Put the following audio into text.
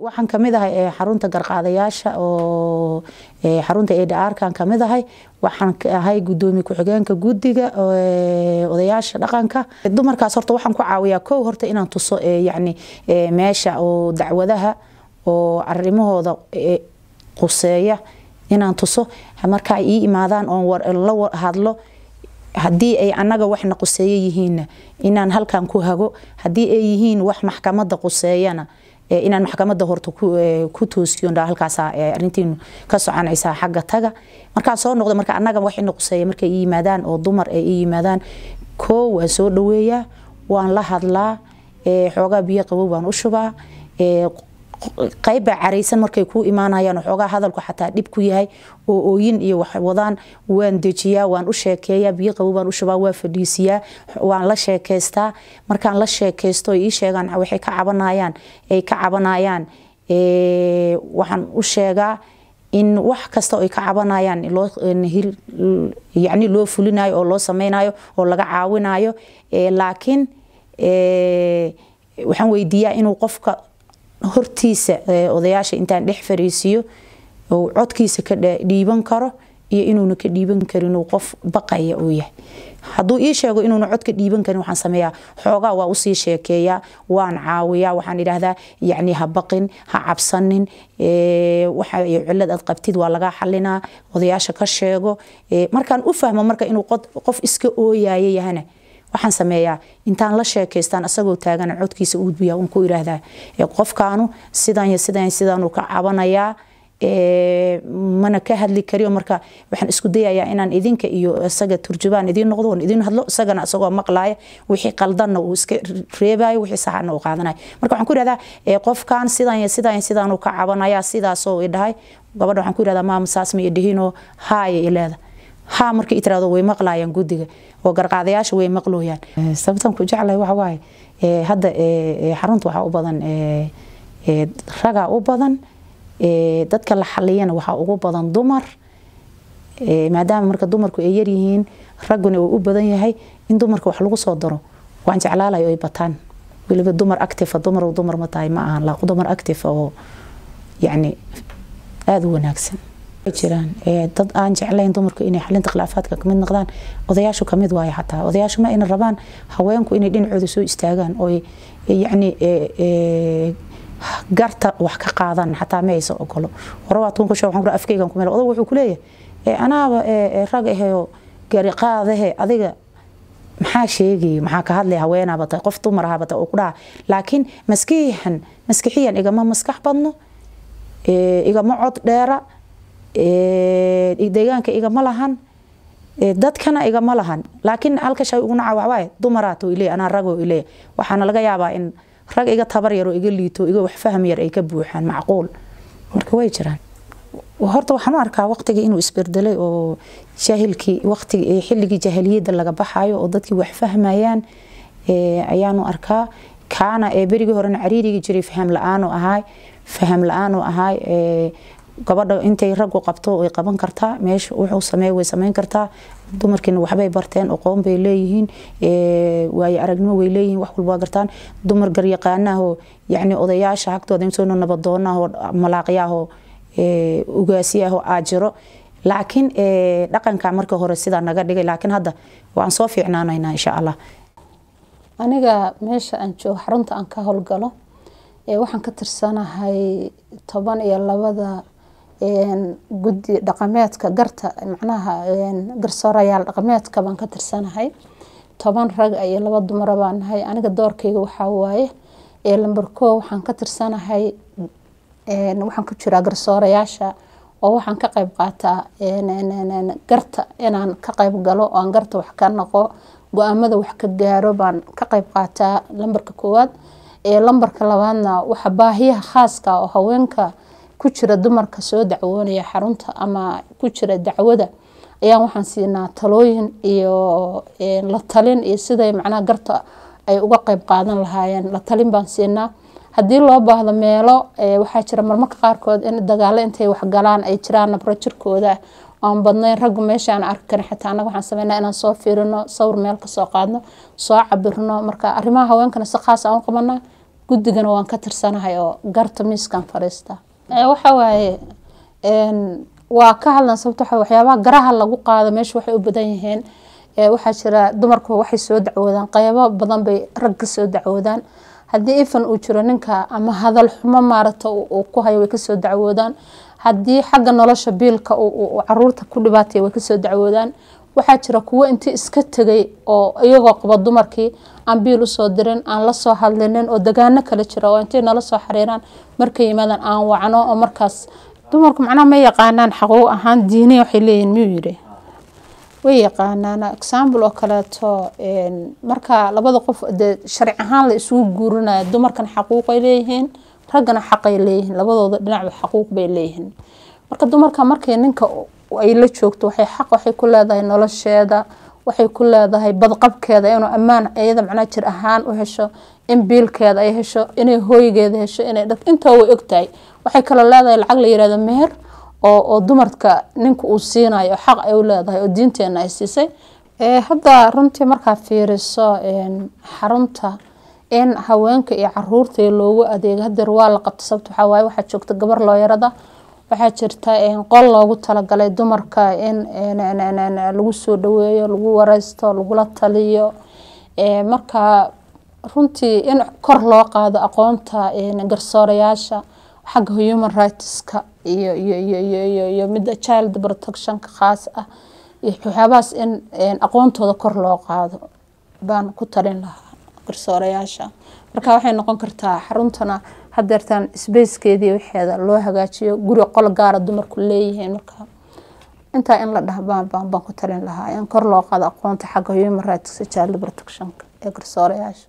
waxaan ka mid ahay xarunta garqaadayaasha oo xarunta edrkan ka mid ahay. Waxaan ahay gudoomiye ku-xigeenka gudiga odayaasha dhaqanka. Dumarkaas horta waxaan ku caawiyaa kow horta inaan tuso yani meesha oo dacwadaha oo arimahooda quseeya inaan tuso. Marka ay ii imaadaan oon la hadlo haddii ay anaga waxna quseeyo yihiinna inaan halkan ku hago haddii ay yihiin wax maxkamada quseeyana inaan maxkamada horta ku toosiyo halkaas arintiinu ka soconaysaa xagga taga. Markaan soo noqdo marka anaga waxina quseeya markay yimaadaan oo dumar ay ii yimaadaan koo waan soo dhaweeyaa waan la hadlaa xoogaa biyo qabow baan u shubaa qaybbaa caraysan markay kuu imaanayaan xoogaa hadalku xataa dhib ku yahay oo ooyin iyo wax wadaan waan dejiyaa waan u sheekeeyaa biyo qabow baan u shubaa waa fadhiisiyaa waan la sheekaystaa markaan la sheekaysto ii sheegaan waxay ka cabanayaan ay ka cabanayaan waxaan u sheegaa in wax kasta ay ka cabanayaan yani loo fulinayo oo loo sameynayo oo laga caawinayo laakiin waxaan weydiiyaa inuu qofka hortiisa odayaasha intaan dhex fariisiyo uu codkiisa ka dhiiban karo iyo inuuna ka dhiiban karin qof baqaya uu yahay. Hadduu ii sheego inuuna cod ka dhiiban karin waxaan sameeyaa xoogaa waa u sii sheekeeyaa waan caawiyaa waxaan idhaahdaa yacni ha baqin ha cabsanin waxa cilad aad qabtid waa lagaa xalinaa odayaasha ka sheego markaan u fahmo marka inuu qof iska ooyaaya yahana waxaan sameeyaa intaan la sheekaystaan asagoo taagan codkiisa uudbiya un ku qofkaanu sidan sidan sidaanu ka cabanayaa mana ka hadli kariyo marka waxaan isku dayayaa inaan idinka iyo isaga turjubaan idiin noqdo idiin hadlo isagana isagoo maqlaaya wixii qaldanna uu iska reebayo wixii saxana uu qaadanayo. Marka waxaan ku irahdaa qofkan sidan sidan iyo sidaanu ka cabanayaa sidaasoo idhahay gabadha waxaan ku irahdaa maama saas ma idhihinoo haaya ileeda haa markii i way maqlayaan guddiga oo garqaadayaasha way maqlooyaan. Sababtan ku jeclahay waxa waaye hadda xarunta waxaa u badan ragaa u badan dadka la xaliyana waxaa ugu badan dumar maadaama marka dumarku ay yaryihiin ragguna uu u badan yahay in dumarka wax lagu soo daro waan jeclaalayo ay bataan. Weliba dumar active dumar dumar ma tahay ma ahan dumar active oo yacni aada u wanaagsan jiraan. Dad aan jeclayn dumarku inay xalinta khilaafaadka ka mid noqdaan odayaashu ka mid waayo xataa odayaashu ma ayna rabaan haweenku inay dhinacooda soo istaagaan oo yacni garta wax ka qaadaan xataa ma aysa ogolo. Hore waa tunka waxaan kura afkeygan ku meel. Odag wuxuu ku leeyahay anaaba rag aheo gari qaadahe adiga maxaa sheegaya maxaa ka hadlaya haweenaaba qof dumar ahaaba tahay oo ku dhaha laakiin maskiixan maskixiyan igama maskax badno igama cod dheera deegaanka igama lahan dadkana igama lahan. Laakiin halka shay ugu naca waxwaaye dumaraato iley anaa ragoo iley waxaana laga yaabaa in rag iga tabar yar oo iga liito iga wax faham yar ay ka buuxaan macquul. Marka way jiraan. Horta waxaan u arkaa waqtigii inuu isberdelay oo jaahilkii waqtigi xilligii jaahiliyadda laga baxayo oo dadkii wax fahmayaan ayaanu arkaa. Kaana ee berigii horena cariirigi jiray faham la'aanu ahaay faham la'aanu ahaay gabadha intay raggu qabto way qaban kartaa meesha wuxuu sameey way sameyn kartaa. Dumarkiina waxbay barteen aqoon bay leeyihiin waayo aragnimo way leeyihiin wax walba gartaan. Dumar garyaqaanahoo yacni odayaasha hagtooda intoo nabadoonahoo malaaqyaahoo ugaasiyahoo aajiro laakiin dhaqanka marka hore sidaa naga dhigay laakiin hadda waan soo fiicnaanaynaa insha allah. Aniga meesha aan joogo xarunta aan ka howlgalo waxaan ka tirsanahay toban iyo labada gudi dhaqameedka garta macnaha garsoorayaal dhaqameedka baan ka tirsanahay. Toban rag iyo laba dumara baan nahay. Aniga doorkayga waxaa waaye lamber koo waxaan ka tirsanahay waxaan ku jiraa garsoorayaasha oo waxaan ka qayb qaataa garta inaan ka qayb galo oo aan garta wax ka noqo go'aamada wax ka gaaro baan ka qayb qaataa. Lambarka koowaad lambarka labaadna waxa baahiyaha khaaska oo haweenka ku jira dumarka soo dacwoonaya xarunta ama ku jira dacwada ayaan waxaan siinaa talooyin iyo la talin iyo siday macnaha garta ay uga qayb qaadan lahaayeen. La talin baan siinaa. Haddii loo baahdo meelo waxaa jira marmarka qaarkood in dagaalo intay waxgalaan ay jiraan nabro jirkooda. Aan badnayn raggu meesha aan arki karin xitaa anaga waxaan sameynaa inaan soo fiirino sawir meel ka soo qaadno soo cabirno. Marka arrimaha haweenkana si khaas aan u qabanaa guddigana waan ka tirsanahay oo garta miiskan fadhiista waxa waaye waa ka hadlan sababto waxa waxyaabaha garaha lagu qaado meesha waxay u badan yihiin. Waxaa jira dumarku waxay soo dacwoodaan qeybo badan bay rag ka soo dacwoodaan. Haddii ifan uu jiro ninka ama hadal xumo maaragta uu ku hayo way ka soo dacwoodaan. Haddii xagga nolosha biilka carruurta ku dhibaataya way ka soo dacwoodaan waxaa jira kuwo intii iska tegay oo iyagoo qaba dumarkii aan biil u soo dirin aan la soo hadlinin oo degaano kale jira oo intay nala soo xariiraan markay yimaadaan aan wacno oo markaas dumarku macnaha ma yaqaanaan xaquuq ahaan diiniya waxay leeyihiin miyuu yidhi? Way yaqaanaan. Example oo kaleeto marka labada qof dee sharci ahaan la isugu guurinayo dumarkan xaquuqay leeyihiin raggana xaqay leeyihiin labadooda dhinacba xaquuq bay leeyihiin. Marka dumarka markay ninka ay la joogto waxay xaq waxay ku leedahay nolosheeda waxay ku leedahay badqabkeeda inuu ammaan iyada macnaa jir ahaan u hesho in biilkeeda ay hesho inay hooygeeda hesho inay dad intaa way ogtahay waxay kaloo leedahay lacag la yiraahdo meher oo oo dumarka ninka uu siinayo xaq ay u leedahay oo diinteena ay siisay. Hadda runtii markaa fiiriso xarunta in haweenka iyo carruurta loogu adeego hadeer waa la qabta sababta waxaa waaye waxaa joogta gabar looyarada waxaa jirta qol loogu talagalay dumarka in lagu soo dhaweeyo lagu wareysto lagula taliyo. Marka runtii in kor loo qaado aqoonta garsoorayaasha xagga human rightska iyo iyo midda child protectionka khaas ah iyo waxyaabahaas in aqoontooda kor loo qaado baan ku talin lahaa garsoorayaasha. Marka waxay noqon kartaa xaruntana hadeertaan sbacekeedii waxeeda loo hagaajiyo guri qol gaara dumarku leeyihiin marka intaa in la dhaha baan ku talin lahaa. In kor loo qaado aqoonta xagga human rights child protectionka ee garsoorayaasha